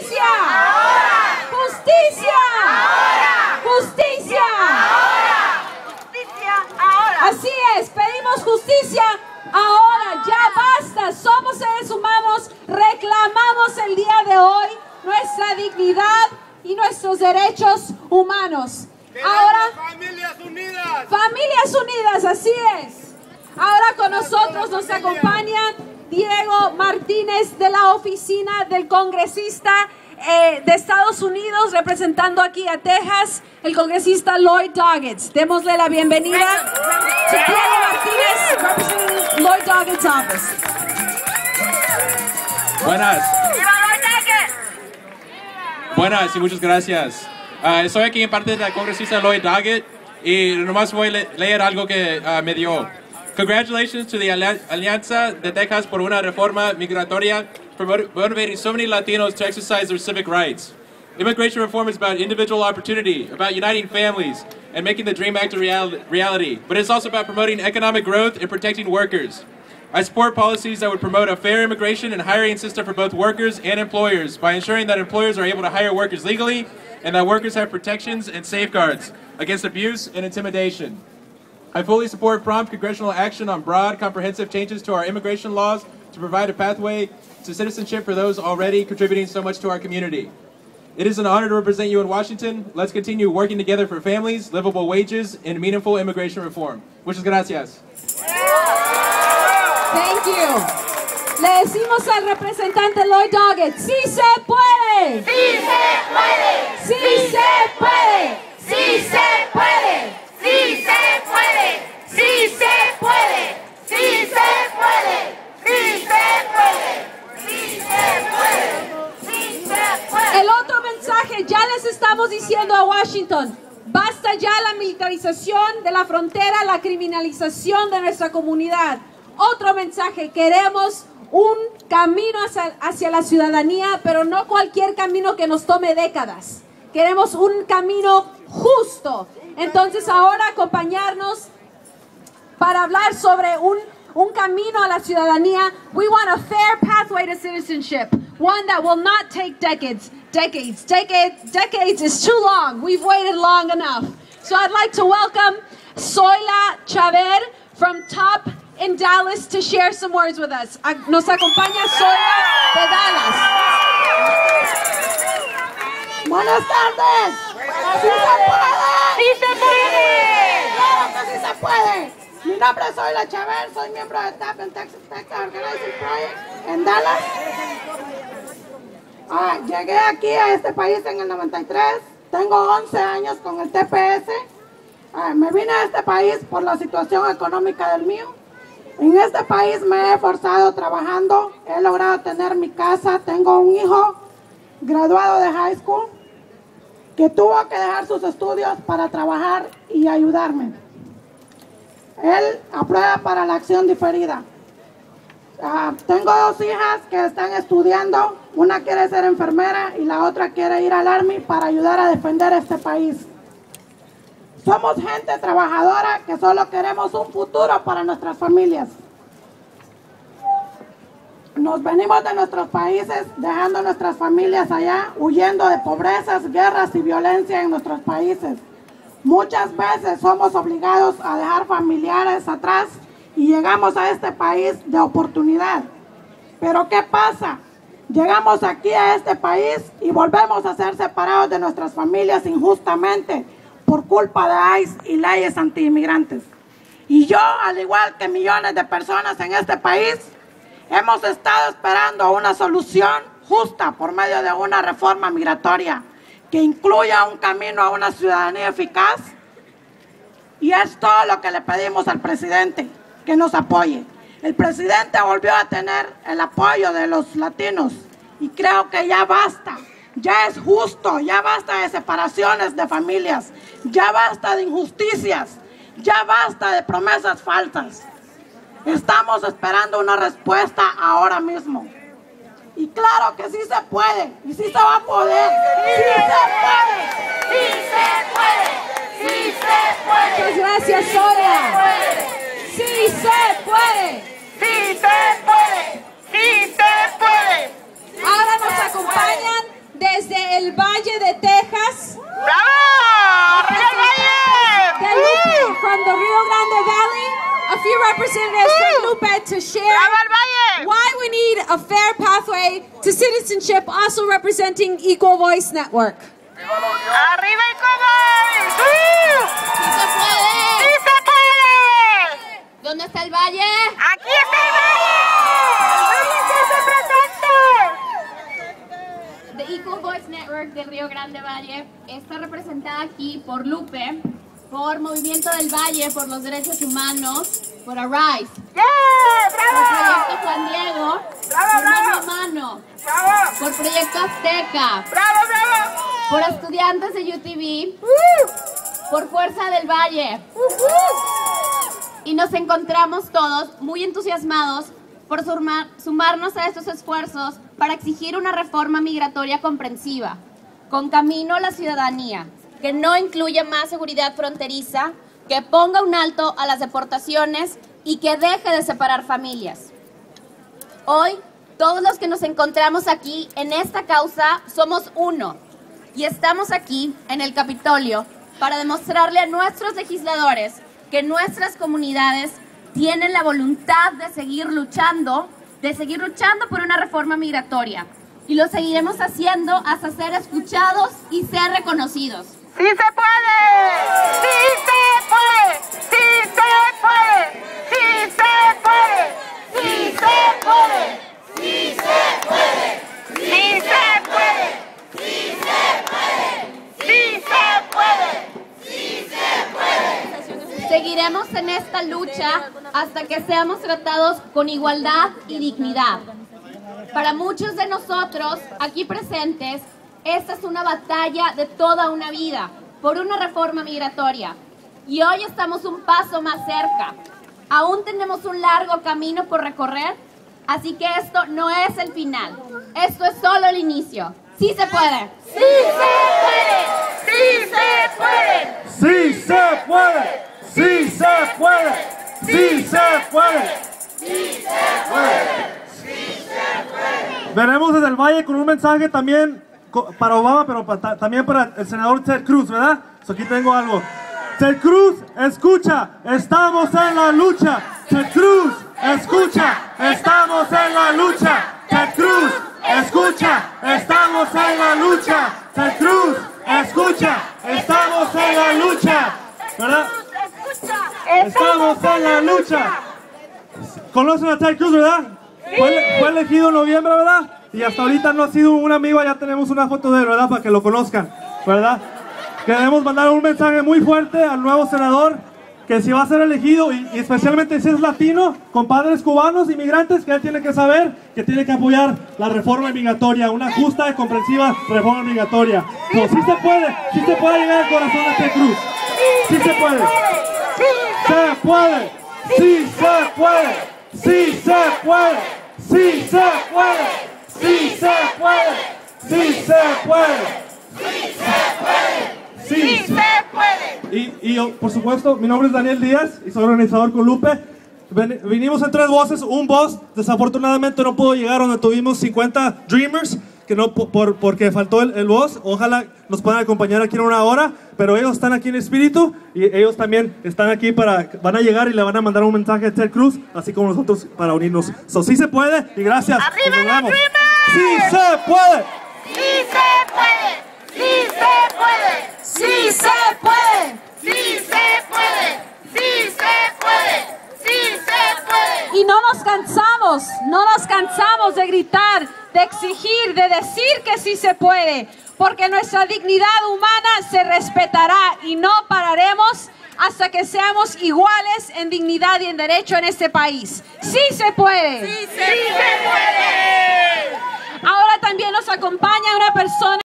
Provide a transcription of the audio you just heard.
Justicia. Justicia. Justicia. Justicia ahora. Así es, pedimos justicia ahora, ya basta, somos seres humanos, reclamamos el día de hoy nuestra dignidad y nuestros derechos humanos. Ahora, familias unidas. familias unidas, así es. Ahora con nosotros nos acompaña Diego Martínez de la oficina del congresista eh, de Estados Unidos, representando aquí a Texas, el congresista Lloyd Doggett. Démosle la bienvenida a Diego Martínez, Lloyd Doggett's office. Buenas, buenas y muchas gracias. Ah, estoy aquí en parte de la congresista Lloyd Doggett y nomás voy a le- leer algo que ah, me dio. Congratulations to the Alianza de Texas por una reforma migratoria for motivating so many Latinos to exercise their civic rights. Immigration reform is about individual opportunity, about uniting families, and making the DREAM Act a reality. But it's also about promoting economic growth and protecting workers. I support policies that would promote a fair immigration and hiring system for both workers and employers by ensuring that employers are able to hire workers legally and that workers have protections and safeguards against abuse and intimidation. I fully support prompt congressional action on broad, comprehensive changes to our immigration laws to provide a pathway to citizenship for those already contributing so much to our community. It is an honor to represent you in Washington. Let's continue working together for families, livable wages, and meaningful immigration reform. Muchas gracias. Thank you. Le decimos al representante Lloyd Doggett, sí se puede, ¡Sí se puede! Diciendo a Washington, basta ya la militarización de la frontera, la criminalización de nuestra comunidad. Otro mensaje, queremos un camino hacia, hacia la ciudadanía, pero no cualquier camino que nos tome décadas. Queremos un camino justo. Entonces ahora acompañarnos para hablar sobre un, un camino a la ciudadanía. We want a fair pathway to citizenship, one that will not take decades. Decades, decades, decades is too long. We've waited long enough. So I'd like to welcome Soyla Chaver from Top in Dallas to share some words with us. Ah, nos acompaña Soyla de Dallas. Buenas tardes. ¡Sí se puede! ¡Sí se puede! ¡Claro que sí se puede! Mi nombre es Soyla Chaver, soy miembro de TAP en Texas, Texas Organizing Project en Dallas. Ah, llegué aquí a este país en el 93, tengo 11 años con el TPS. Ah, me vine a este país por la situación económica del mío. En este país me he esforzado trabajando, he logrado tener mi casa, tengo un hijo graduado de high school que tuvo que dejar sus estudios para trabajar y ayudarme. Él aprueba para la acción diferida. Ah, tengo dos hijas que están estudiando, una quiere ser enfermera y la otra quiere ir al Army para ayudar a defender este país. Somos gente trabajadora que solo queremos un futuro para nuestras familias. Nos venimos de nuestros países dejando nuestras familias allá, huyendo de pobrezas, guerras y violencia en nuestros países. Muchas veces somos obligados a dejar familiares atrás y llegamos a este país de oportunidad. Pero ¿qué pasa? Llegamos aquí a este país y volvemos a ser separados de nuestras familias injustamente por culpa de ICE y leyes antiinmigrantes. Y yo, al igual que millones de personas en este país, hemos estado esperando una solución justa por medio de una reforma migratoria que incluya un camino a una ciudadanía eficaz. Y es todo lo que le pedimos al presidente, que nos apoye. El presidente volvió a tener el apoyo de los latinos y creo que ya basta. Ya es justo, ya basta de separaciones de familias, ya basta de injusticias, ya basta de promesas falsas. Estamos esperando una respuesta ahora mismo. Y claro que sí se puede, y sí se va a poder, sí se puede. ¡Sí se puede! ¡Sí se puede! Muchas gracias, Soria. ¡Sí se puede! ¡Sí se puede! ¡Sí se puede! Ahora nos acompañan desde el Valle de Texas. ¡Bravo! ¡Arriba el Valle! Lupe, from the Rio Grande Valley. A few representatives from Lupe to share why we need a fair pathway to citizenship, also representing Equal Voice Network. Grande Valle está representada aquí por Lupe, por Movimiento del Valle, por los Derechos Humanos, por Arise, ¡Yeah! por ¡Bravo! Proyecto San Diego, Bravo, por bravo. Mano ¡Bravo! por Proyecto Azteca, ¡Bravo, bravo! por estudiantes de UTV, por Fuerza del Valle. Y nos encontramos todos muy entusiasmados por suma- sumarnos a estos esfuerzos para exigir una reforma migratoria comprensiva, con camino a la ciudadanía, que no incluya más seguridad fronteriza, que ponga un alto a las deportaciones y que deje de separar familias. Hoy, todos los que nos encontramos aquí en esta causa somos uno y estamos aquí en el Capitolio para demostrarle a nuestros legisladores que nuestras comunidades tienen la voluntad de seguir luchando, de seguir luchando por una reforma migratoria. Y lo seguiremos haciendo hasta ser escuchados y ser reconocidos. ¡Sí se puede! ¡Sí se puede! ¡Sí se puede! ¡Sí se puede! ¡Sí se puede! ¡Sí se puede! ¡Sí se puede! ¡Sí se puede! ¡Sí se puede! Seguiremos en esta lucha hasta que seamos tratados con igualdad y dignidad. Para muchos de nosotros aquí presentes, esta es una batalla de toda una vida por una reforma migratoria. Y hoy estamos un paso más cerca. Aún tenemos un largo camino por recorrer, así que esto no es el final. Esto es solo el inicio. Sí se puede. ¡Sí se puede! ¡Sí se puede! ¡Sí se puede! ¡Sí se puede! ¡Sí se puede! Veremos desde el Valle con un mensaje también para Obama, pero también para el senador Ted Cruz, ¿verdad? So, aquí tengo algo. Ted Cruz, escucha, estamos en la lucha. Ted Cruz, escucha, estamos en la lucha. Ted Cruz, escucha, estamos en la lucha. Ted Cruz, escucha, estamos en la lucha. ¿Verdad? Estamos en la lucha. Conocen a Ted Cruz, ¿verdad? Fue, fue elegido en noviembre, ¿verdad? Y hasta ahorita no ha sido un amigo, ya tenemos una foto de él, ¿verdad? Para que lo conozcan, ¿verdad? Queremos mandar un mensaje muy fuerte al nuevo senador, que si va a ser elegido, y, y especialmente si es latino, con padres cubanos, inmigrantes, que él tiene que saber que tiene que apoyar la reforma migratoria, una justa y comprensiva reforma migratoria. So, sí se puede, sí se puede llegar al corazón de Ted Cruz. Sí se puede. Se puede, sí se puede, sí se puede, sí se puede, sí se puede, sí se puede. Sí ¡Sí se se puede! y, y yo, por supuesto, mi nombre es Daniel Díaz y soy organizador con Lupe. Ven- vinimos en tres voces, un voz desafortunadamente no pudo llegar donde tuvimos 50 Dreamers, que no po- por, porque faltó el, el voz. Ojalá nos puedan acompañar aquí en una hora, pero ellos están aquí en espíritu y ellos también están aquí para, van a llegar y le van a mandar un mensaje a Ted Cruz, así como nosotros para unirnos. So, sí se puede y gracias. ¡Arriba los! Sí se puede. ¡Sí se puede! ¡Sí se puede! ¡Sí se puede! Y no nos cansamos, no nos cansamos de gritar, de exigir, de decir que sí se puede, porque nuestra dignidad humana se respetará y no pararemos hasta que seamos iguales en dignidad y en derecho en este país. Sí se puede. ¡Sí se puede! Ahora también nos acompaña una persona